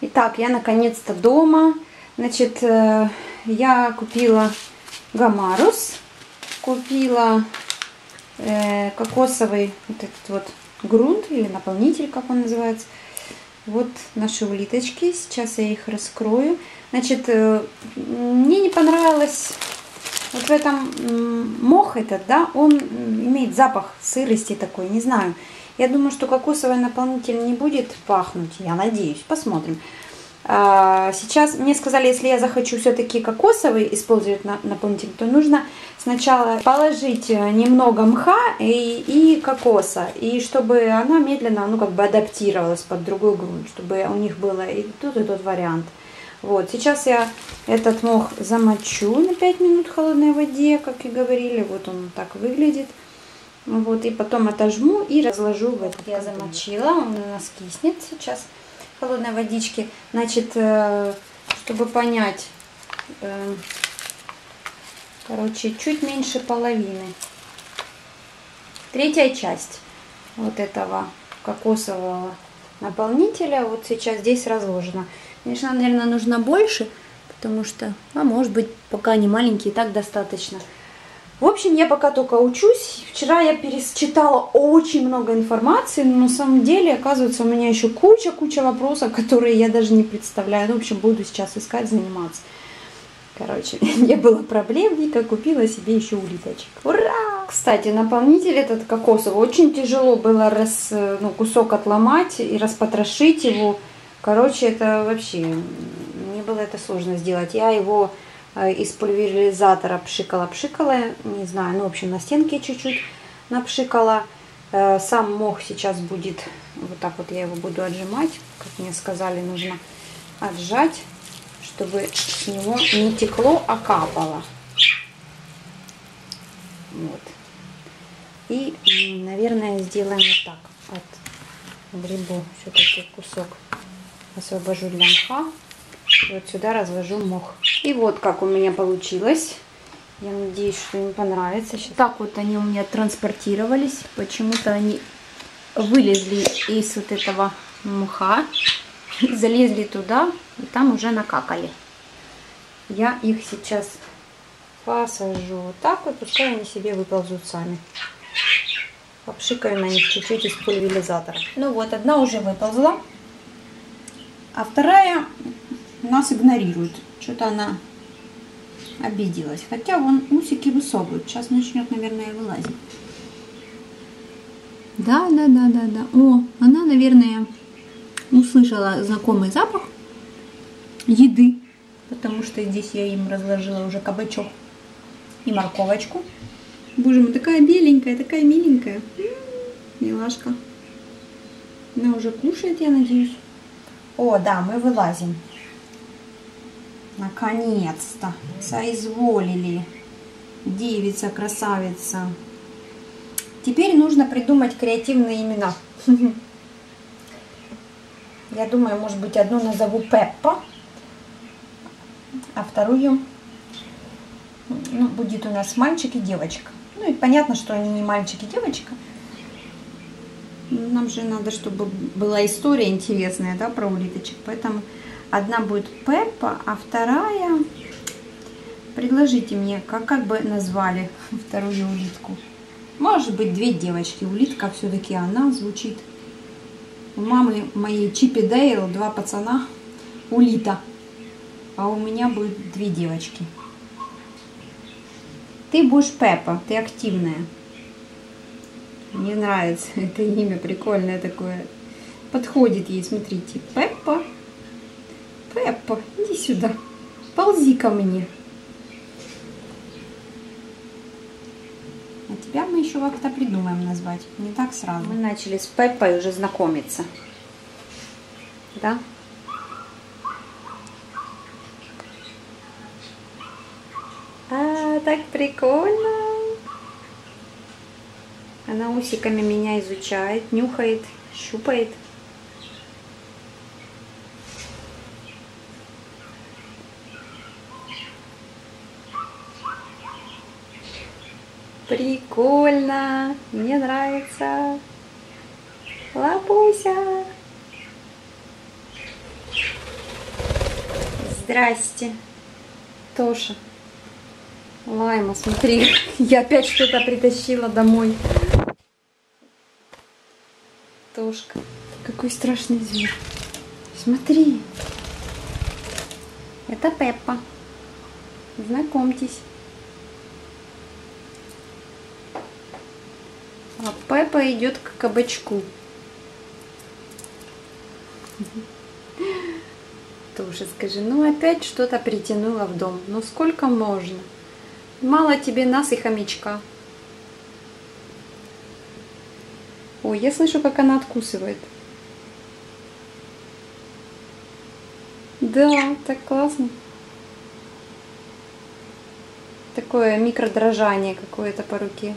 Итак, я наконец-то дома. Значит, э, я купила гамарус, купила э, кокосовый вот этот вот грунт или наполнитель, как он называется. Вот наши улиточки. Сейчас я их раскрою. Значит, э, мне не понравилось вот в этом мох этот, да, он имеет запах сырости такой, не знаю. Я думаю, что кокосовый наполнитель не будет пахнуть, я надеюсь, посмотрим. А, сейчас мне сказали, если я захочу все-таки кокосовый использовать наполнитель, то нужно сначала положить немного мха и, и кокоса, и чтобы она медленно, ну как бы адаптировалась под другой грунт, чтобы у них было и тот, и тот вариант. Вот, сейчас я этот мох замочу на 5 минут в холодной воде, как и говорили, вот он так выглядит. Вот, и потом отожму и разложу в этот. Я замочила, он у нас киснет сейчас в холодной водичке. Значит, э, чтобы понять, э, короче, чуть меньше половины. Третья часть вот этого кокосового наполнителя вот сейчас здесь разложена. Конечно, наверное, нужно больше, потому что, а может быть, пока они маленькие, так достаточно. В общем, я пока только учусь. Вчера я перечитала очень много информации, но на самом деле, оказывается, у меня еще куча-куча вопросов, которые я даже не представляю. Ну, в общем, буду сейчас искать, заниматься. Короче, не было проблем, Вика купила себе еще улиточек. Ура! Кстати, наполнитель этот кокосовый очень тяжело было раз, ну, кусок отломать и распотрошить его. Короче, это вообще, мне было это сложно сделать. Я его Э, из пульверизатора пшикала-пшикала, не знаю, ну, в общем, на стенке чуть-чуть напшикала. Э, сам мох сейчас будет, вот так вот я его буду отжимать, как мне сказали, нужно отжать, чтобы с него не текло, а капало. Вот. И, наверное, сделаем вот так. От грибу все-таки кусок освобожу для мха. Вот сюда развожу мох. И вот как у меня получилось. Я надеюсь, что им понравится. Сейчас. Так вот они у меня транспортировались. Почему-то они вылезли из вот этого мха, залезли туда и там уже накакали. Я их сейчас посажу вот так вот, пускай они себе выползут сами. Попшикаю на них чуть-чуть из пульверизатора. Ну вот, одна уже выползла, а вторая нас игнорирует. Что-то она обиделась. Хотя вон усики высовывают. Сейчас начнет, наверное, вылазить. Да, да, да, да, да. О, она, наверное, услышала знакомый запах еды. Потому что здесь я им разложила уже кабачок и морковочку. Боже мой, такая беленькая, такая миленькая. Милашка. Она уже кушает, я надеюсь. О, да, мы вылазим. Наконец-то соизволили. Девица, красавица. Теперь нужно придумать креативные имена. Я думаю, может быть, одну назову Пеппа, а вторую ну, будет у нас мальчик и девочка. Ну и понятно, что они не мальчик и девочка. Нам же надо, чтобы была история интересная, да, про улиточек. Поэтому Одна будет Пеппа, а вторая... Предложите мне, как, как бы назвали вторую улитку? Может быть, две девочки. Улитка все-таки она звучит. У мамы моей Чипи Дейл два пацана. Улита. А у меня будет две девочки. Ты будешь Пеппа, ты активная. Мне нравится это имя, прикольное такое. Подходит ей, смотрите. Пеппа. Пеппа, иди сюда. Ползи ко мне. А тебя мы еще как-то придумаем назвать. Не так сразу. Мы начали с Пеппой уже знакомиться. Да? А, так прикольно. Она усиками меня изучает, нюхает, щупает. Прикольно. Мне нравится. Лапуся. Здрасте. Тоша. Лайма, смотри, я опять что-то притащила домой. Тошка, какой страшный зверь. Смотри. Это Пеппа. Знакомьтесь. А Пеппа идет к кабачку. Тоже скажи, ну опять что-то притянуло в дом. Ну сколько можно? Мало тебе нас и хомячка. Ой, я слышу, как она откусывает. Да, так классно. Такое микродрожание какое-то по руке.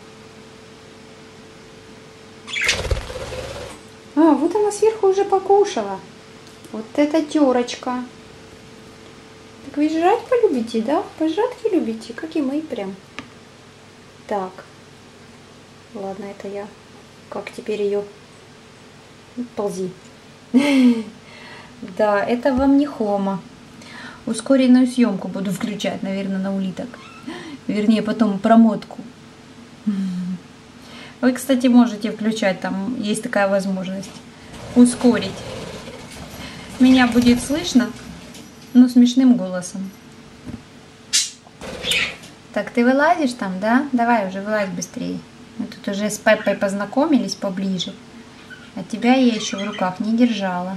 А, вот она сверху уже покушала. Вот эта терочка. Так вы жрать полюбите, да? Пожратки любите, как и мы прям. Так. Ладно, это я. Как теперь ее... Ползи. Да, это вам не хома. Ускоренную съемку буду включать, наверное, на улиток. Вернее, потом промотку. Вы, кстати, можете включать, там есть такая возможность. Ускорить. Меня будет слышно, но смешным голосом. Так, ты вылазишь там, да? Давай уже, вылазь быстрее. Мы тут уже с Пеппой познакомились поближе. А тебя я еще в руках не держала.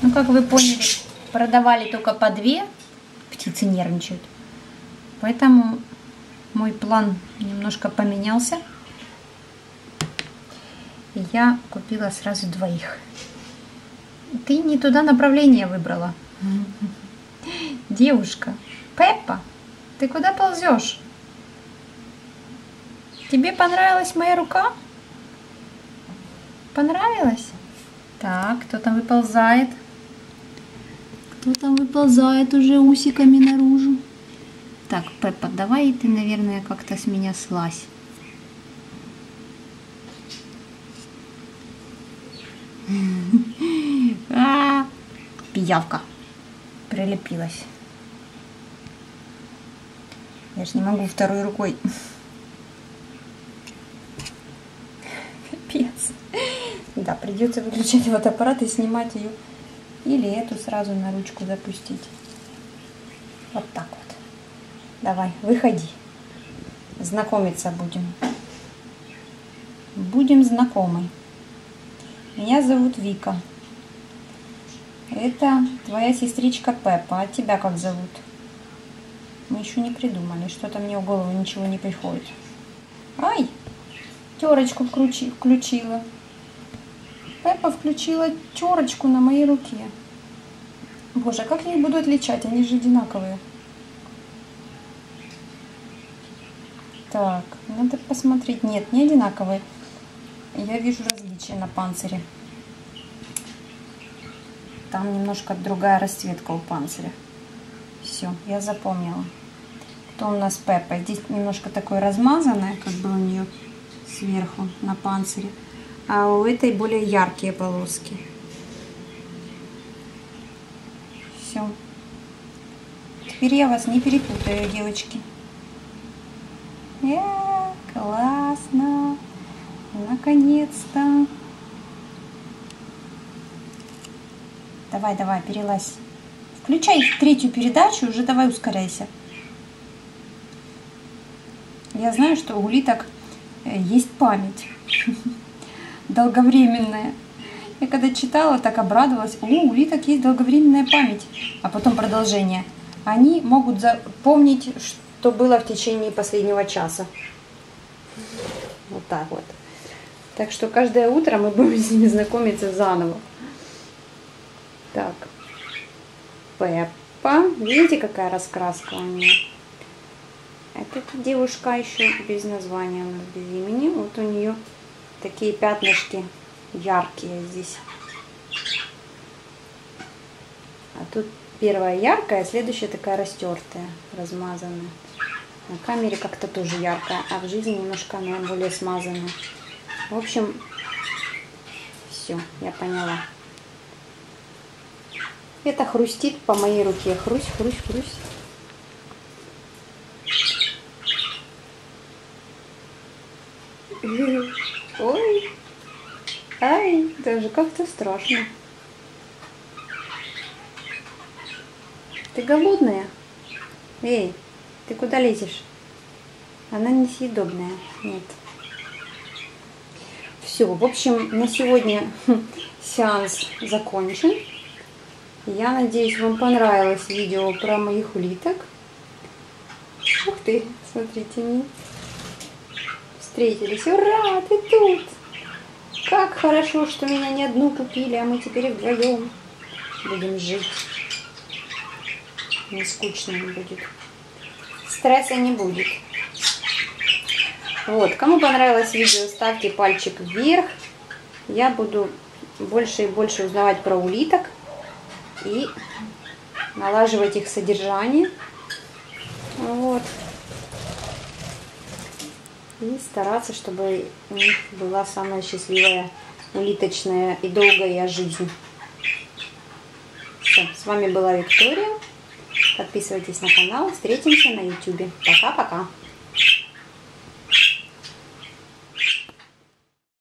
Ну, как вы поняли, продавали только по две. Птицы нервничают. Поэтому мой план немножко поменялся. И я купила сразу двоих. Ты не туда направление выбрала. Девушка, Пеппа, ты куда ползешь? Тебе понравилась моя рука? Понравилась? Так, кто там выползает? Кто там выползает уже усиками наружу? Так, Пеппа, давай ты, наверное, как-то с меня слазь. А, пиявка прилепилась. Я ж не могу второй рукой. Да, придется выключать вот аппарат и снимать ее. Или эту сразу на ручку запустить. Вот так вот. Давай, выходи. Знакомиться будем. Будем знакомы. Меня зовут Вика. Это твоя сестричка Пеппа. А тебя как зовут? Мы еще не придумали. Что-то мне в голову ничего не приходит. Ай! Терочку включи, включила. Пеппа включила терочку на моей руке. Боже, как я их буду отличать? Они же одинаковые. Так, надо посмотреть. Нет, не одинаковые. Я вижу различия на панцире. Там немножко другая расцветка у панциря. Все, я запомнила. Кто у нас Пеппа? Здесь немножко такое размазанное, как бы у нее сверху на панцире. А у этой более яркие полоски. Все. Теперь я вас не перепутаю, девочки. Э, классно. Наконец-то. Давай, давай, перелазь. Включай третью передачу, уже давай ускоряйся. Я знаю, что у улиток э, есть память долговременная. Я когда читала, так обрадовалась. У улиток есть долговременная память. А потом продолжение. Они могут запомнить, что было в течение последнего часа. Вот так вот. Так что каждое утро мы будем с ними знакомиться заново. Так. Пеппа. Видите, какая раскраска у нее? Эта девушка еще без названия, у нас без имени. Вот у нее такие пятнышки яркие здесь. А тут первая яркая, а следующая такая растертая, размазанная. На камере как-то тоже яркая, а в жизни немножко она более смазанная. В общем, все, я поняла. Это хрустит по моей руке. Хрусь, хрусь, хрусь. Ой. Ай, даже как-то страшно. Ты голодная? Эй, ты куда лезешь? Она несъедобная. Нет. Все, в общем, на сегодня сеанс закончен. Я надеюсь, вам понравилось видео про моих улиток. Ух ты, смотрите, они встретились. Ура, ты тут! Как хорошо, что меня не одну купили, а мы теперь вдвоем будем жить. Не скучно не будет. Стресса не будет. Вот, кому понравилось видео, ставьте пальчик вверх. Я буду больше и больше узнавать про улиток и налаживать их содержание. Вот. И стараться, чтобы у них была самая счастливая улиточная и долгая жизнь. Все, с вами была Виктория. Подписывайтесь на канал. Встретимся на YouTube. Пока-пока.